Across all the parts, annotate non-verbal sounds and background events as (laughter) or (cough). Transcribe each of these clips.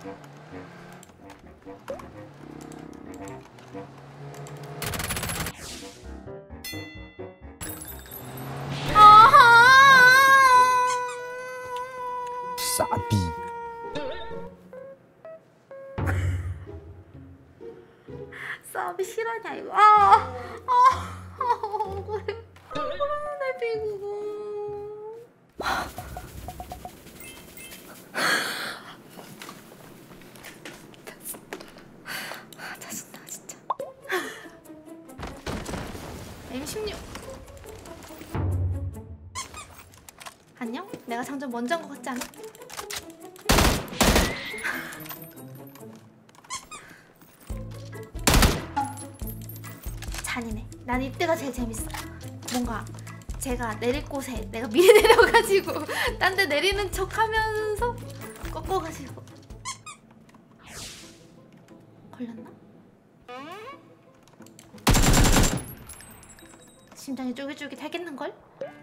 사비 싸움이 실화 장전 먼저 한것 같지 않아? (laughs) 잔인해. 난 이때가 제일 재밌어. 뭔가 제가 내릴 곳에 내가 미리 (laughs) 내려가지고 딴 데 내리는 척 하면서 꺾어가지고 걸렸나? 심장이 쫄깃쫄깃 하겠는걸?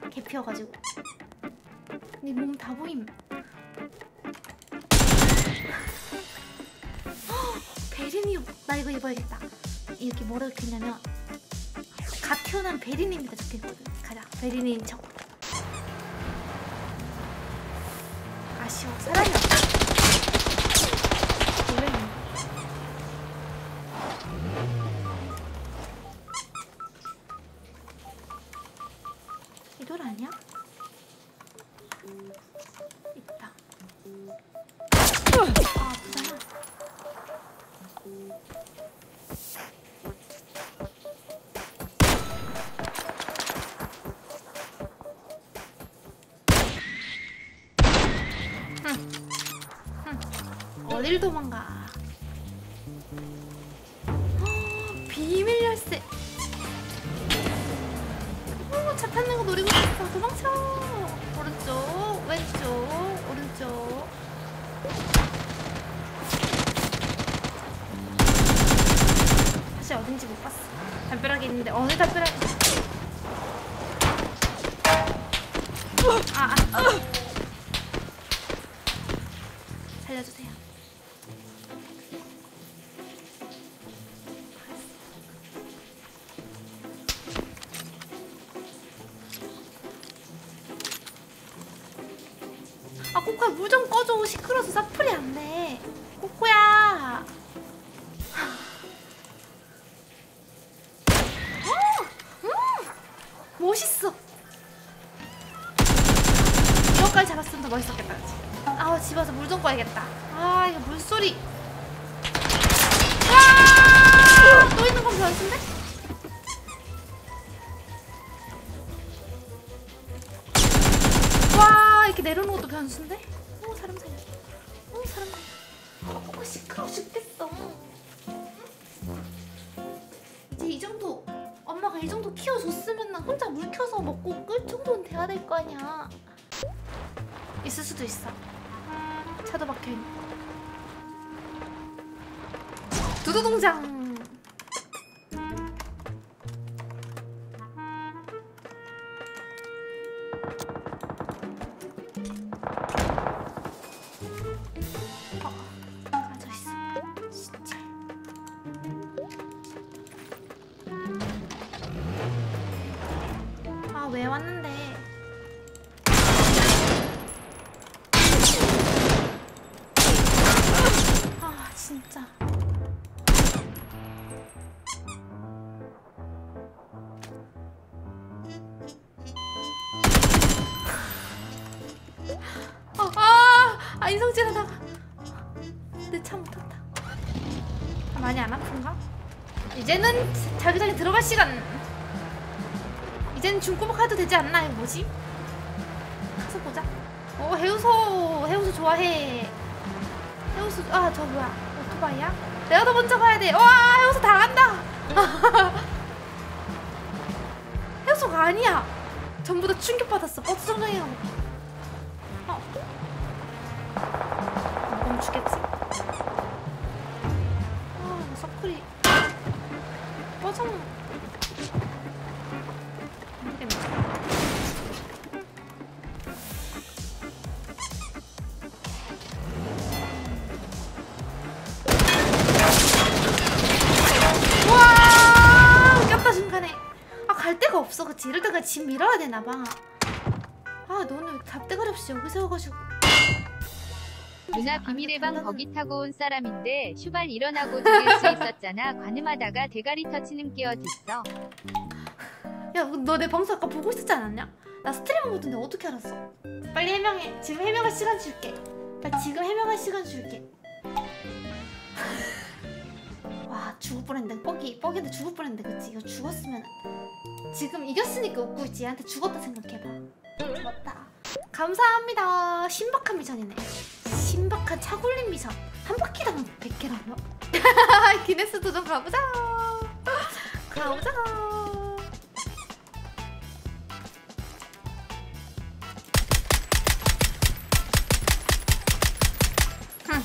개 피어가지고 네몸다 보임. 헉, 베리니 나 이거 입어야겠다. 이렇게 뭐라 적혀있냐면 갓 태어난 베리니입니다 적혀있거든 가자 베리니인 척. 아쉬워. 사람이 없다 어딜 도망가? 코코야 물 좀 꺼줘 시끄러워서 사풀이 안돼 코코야 어! 음! 멋있어 이거까지 잡았으면 더 멋있었겠다 그치? 아우 집 와서 물 좀 꺼야겠다 아 이거 물소리 와! 또 있는 건 변수인데? 이렇게 내려오는 것도 변수인데? 어 사람 살려 어 사람 살려 어 시끄러워 죽겠어. 이제 이 정도 엄마가 이 정도 키워줬으면 나 혼자 물 켜서 먹고 끌 정도는 돼야 될 거 아니야. 있을 수도 있어. 차도 박혀있는 두두동장 들어갈 시간. 이제는 중고막 해도 되지 않나? 이거 뭐지? 가서 보자. 어 해우소 해우소 좋아해. 해우소 아 저 뭐야? 오토바이야? 내가 더 먼저 가야 돼와 해우소 다 간다. (laughs) 해우소가 아니야. 전부 다 충격받았어. 버스 정류장에 가고. 어? 멈추겠지? 없어. 그치 이럴 때가 집 밀어야 되나봐. 아 너는 답대가리 없이 여기 세워가지고. 누나 비밀의 방 거기 타고 온 사람인데 슈발 일어나고 죽일 수 있었잖아. (laughs) 관음하다가 대가리 터치는 끼어딨어. 야너 내 방송 아까 보고 있었지 않았냐? 나 스트리머 보던데 어떻게 알았어? 빨리 해명해. 지금 해명할 시간 줄게. 나 지금 해명할 시간 줄게. (laughs) 와 죽을 뻔했는데 뻑이 뻑인데 죽을 뻔했는데 그치? 이거 죽었으면 지금 이겼으니까 웃고 있지. 얘한테 죽었다 생각해봐. 죽었다. 감사합니다. 신박한 미션이네. 신박한 차굴림 미션. 한 바퀴당 100개라며 기네스 도전 가보자. 가보자. 흠,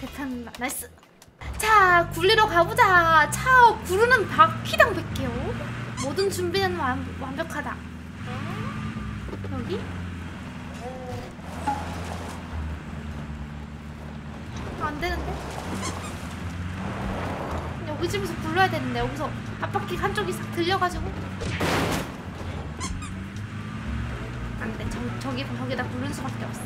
대탄 nice. 자 굴리러 가보자. 차 구르는 바퀴당 100개요 모든 준비는 완, 완벽하다 여기? 안 되는데? 여기 집에서 굴러야 되는데 여기서 앞바퀴 한쪽이 싹 들려가지고 안돼 저, 저기 저기다 굴른 수밖에 없어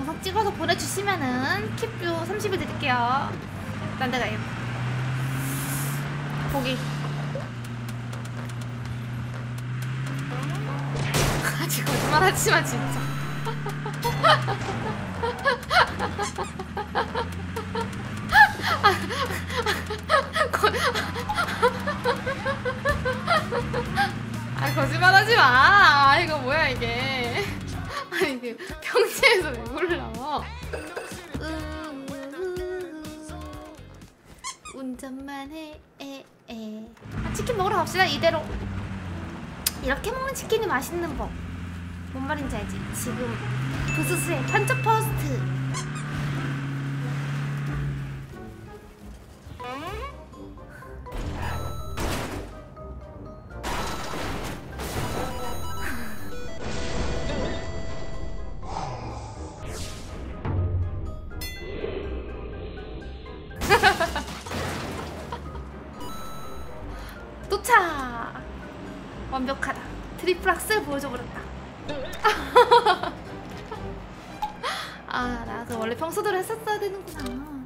영상 찍어서 보내주시면은 킵뷰 30일 드릴게요. 딴 데 가야겠다. 보기. 아직 거짓말 하지마, 진짜. (laughs) 갑시다 이대로. 이렇게 먹는 치킨이 맛있는 법. 뭔 말인지 알지? 지금 부스스의 판처 퍼스트. 도착! 완벽하다. 트리플 악셀 보여줘버렸다. (laughs) 아, 나 그 원래 평소대로 했었어야 되는구나.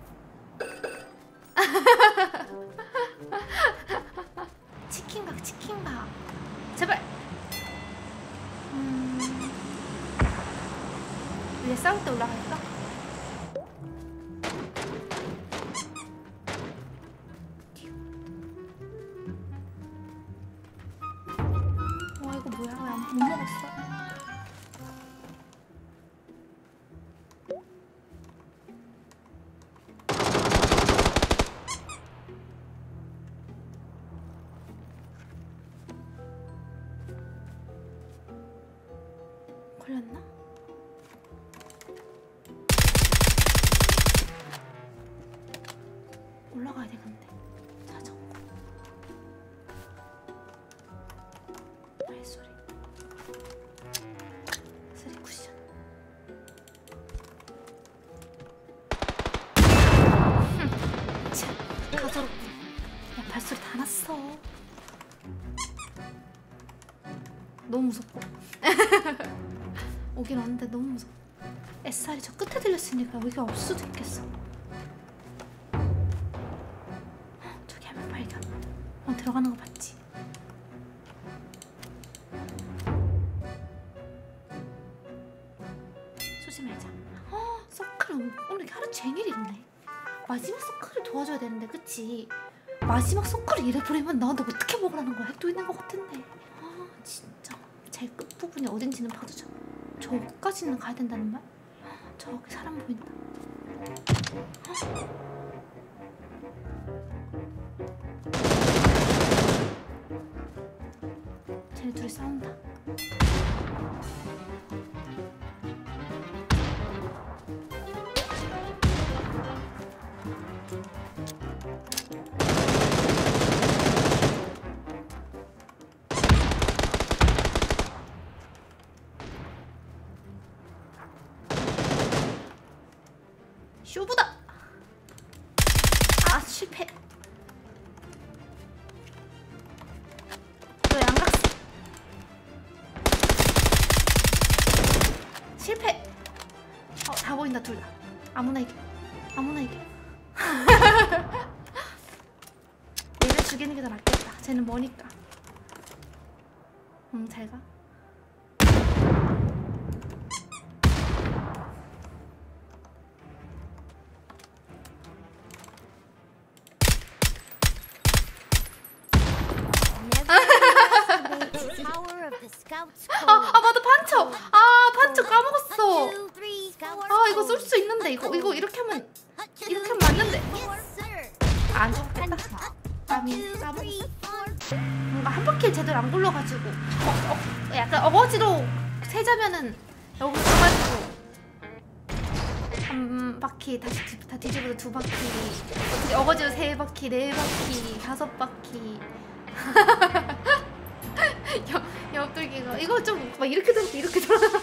(laughs) 치킨각, 치킨각. 제발! 음... 위에 싸울 때 올라갈까? 오긴 왔는데 너무 무서워. SR이 저 끝에 들렸으니까 여기가 없을 수도 있겠어. 헉, 저기 하면 발견 어 들어가는 거 봤지? 말자 어 서클. 오늘, 하루 종일 이러네. 마지막 서클을 도와줘야 되는데 그치? 마지막 서클을 이래버리면 나한테 어떻게 먹으라는 거야? 핵도 있는 것 같은데. 아 진짜. 제일 끝부분이 어딘지는 봐도 저 저까지는 가야 된다는 말? 저기 사람 보인다. 쟤네 둘이 싸운다 아 실패. 저 양각 실패. 어, 다 보인다 둘다. 아무나 이겨. 아무나 이겨. (laughs) 얘를 죽이는 게 더 낫겠다. 쟤는 뭐니까. 음 잘가. 아, 아 맞다 판처. 아 판처 까먹었어. 아 이거 쏠 수 있는데 이거 이거 이렇게 하면 이렇게 하면 맞는데. 안 좋겠다. 까미 까먹었어. 뭔가 한 바퀴 제대로 안 굴러가지고 어, 어, 약간 어거지로 세자면은 여기 가가지고 한 바퀴 다시 뒤, 다 뒤집어서 두 바퀴 어떻게 어거지로 세 바퀴 네 바퀴 다섯 바퀴 (laughs) 이거 좀 막 이렇게 들었다 이렇게 들었다